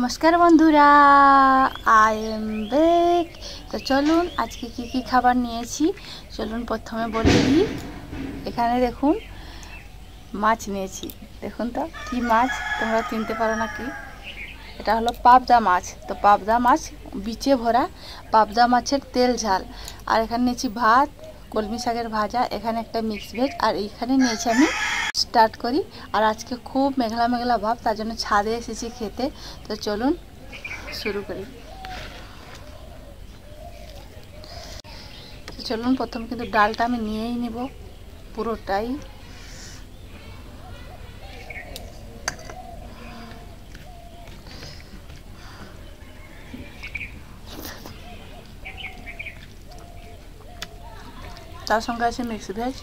নমস্কার বন্ধুরা I am bake তো চলুন, আজকে কি কি খাবার নিয়েছি? চলুন প্রথমে বলে দিই। এখানে দেখুন, মাছ নিয়েছি। দেখুন তো, কি মাছ? তোমরা চিনতে পারো না কি এটা হলো পাবদা মাছ। তো পাবদা মাছ বিচে ভরা, পাবদা মাছের তেল ঝাল। আর এখানে নিয়েছি ভাত, কলমি শাকের ভাজা, এখানে একটা মিক্স ভেজ আর এইখানে নিয়েছি আমি স্টার্ট করি। আর আজকে খুব মেঘলা মেঘলা ভাব, তার জন্য ছাদে এসেছি খেতে। তো চলুন শুরু করি। চলুন, প্রথম কিন্তু ডালটা আমি নিয়েই নিব, পুরোটাই। তার সঙ্গে আছে মিক্স ভেজ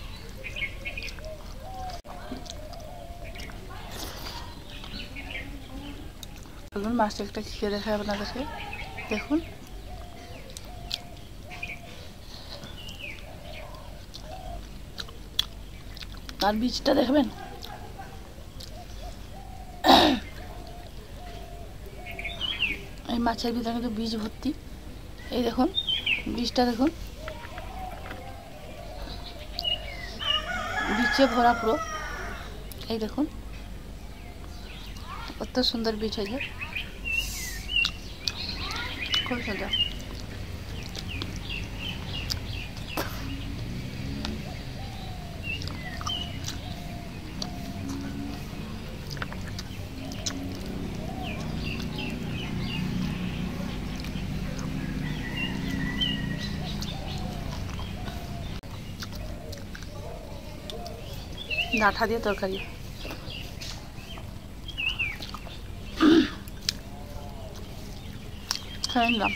মাছটা একটা খেয়ে দেখায় আপনাদেরকে? দেখুন। আর বীজটা দেখবেন? এই মাছের ভিতরে কিন্তু বীজ ভর্তি। এই দেখুন, বীজটা দেখুন। বীজে ভরা পুরো। এই দেখুন, কত সুন্দর বীজ হয়েছে। খুব সুন্দর ডাঁটা দিয়ে তরকারি খেয়ে নিলাম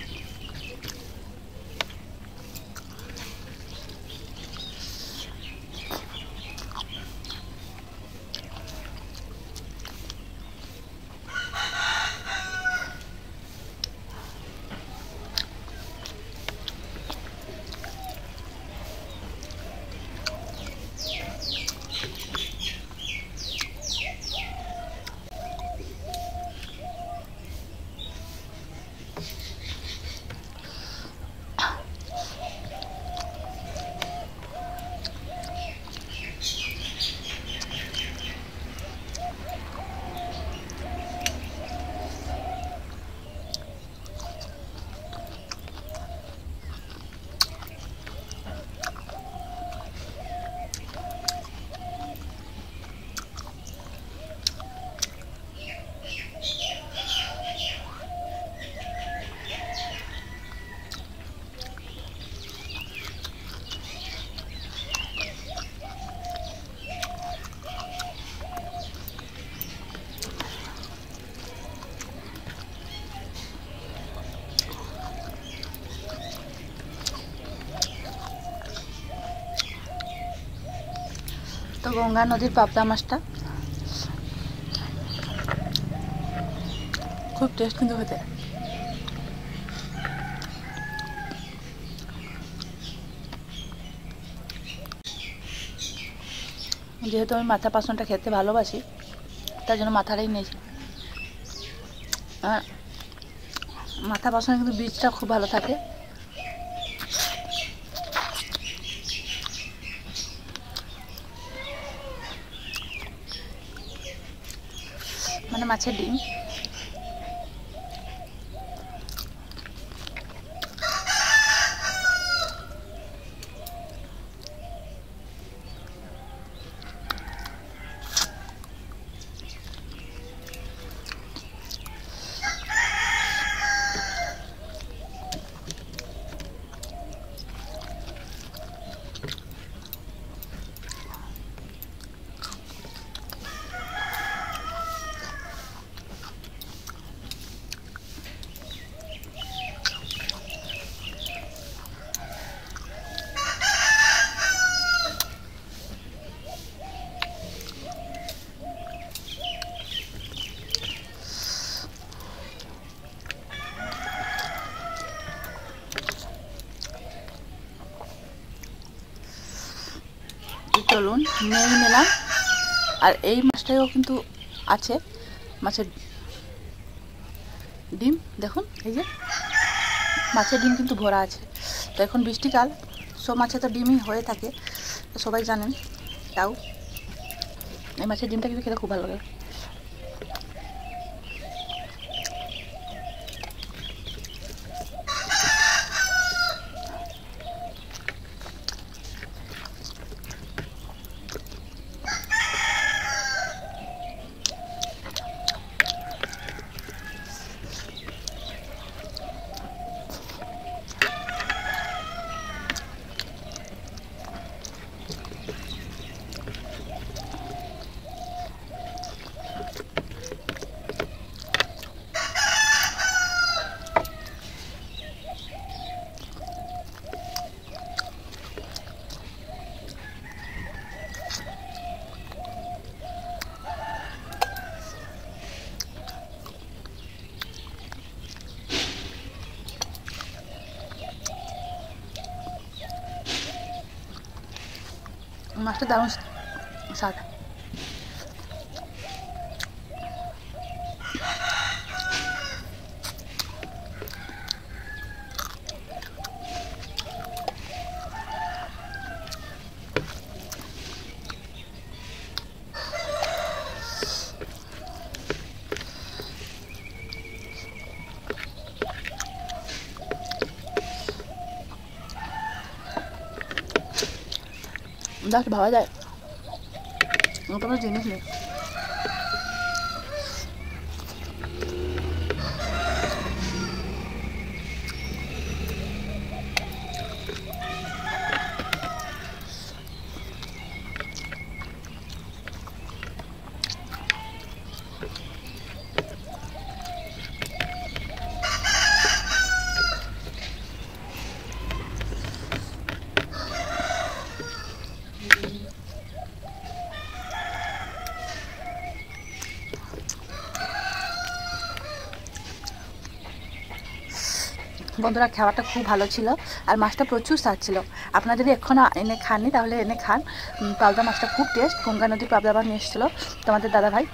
গঙ্গা নদীর পাবদা মাছটা। খুব টেস্ট কিন্তু হতে যেহেতু আমি মাথা পাসনটা খেতে ভালোবাসি, তার জন্য মাথাটাই নিয়েছি। মাথা পাসনে কিন্তু বীজটা খুব ভালো থাকে। মানে মাছের ডিম। চলুন নিয়ে নিলাম। আর এই মাছটাও কিন্তু আছে। মাছের ডিম, দেখুন, এই যে মাছের ডিম কিন্তু ভরা আছে। তো এখন বৃষ্টিকাল সব মাছে তো ডিমই হয়ে থাকে। সবাই জানেন, তাও এই মাছের ডিমটা কিন্তু খেতে খুব ভালো লাগে। মাছটা দারুণ だってばばだよ。お友達いますね。বন্ধুরা, খাবারটা খুব ভালো ছিল আর মাছটা প্রচুর স্বাদ ছিল। আপনারা যদি এখনও এনে খাননি, তাহলে এনে খান। পাবদা মাছটা খুব টেস্ট গঙ্গা নদীর পাবদা মাছ নিয়ে এসেছিল তোমাদের দাদা ভাই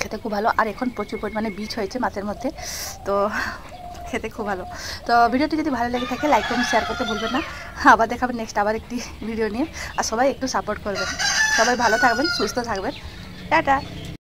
খেতে খুব ভালো। আর এখন প্রচুর পরিমাণে বীজ হয়েছে মাছের মধ্যে, তো খেতে খুব ভালো। তো ভিডিওটি যদি ভালো লেগে থাকে লাইক কমেন্ট শেয়ার করতে ভুলবেন না। আবার দেখাবেন নেক্সট আবার একটি ভিডিও নিয়ে। আর সবাই একটু সাপোর্ট করবেন। সবাই ভালো থাকবেন, সুস্থ থাকবেন। টাটা।